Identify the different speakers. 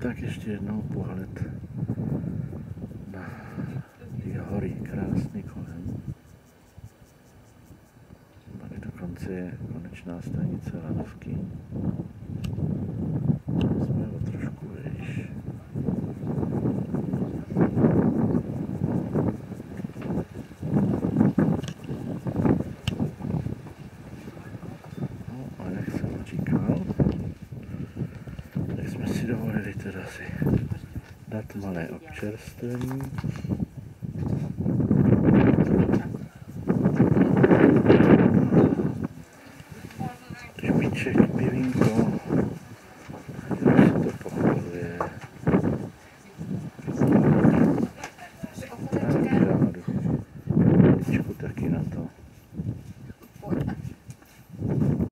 Speaker 1: tak ještě jednou pohled na ty hory krásný kolem. Tady dokonce je konečná stanice Lanovky. Dovolili teda si dát malé občerstvení. Špiček, pivinko.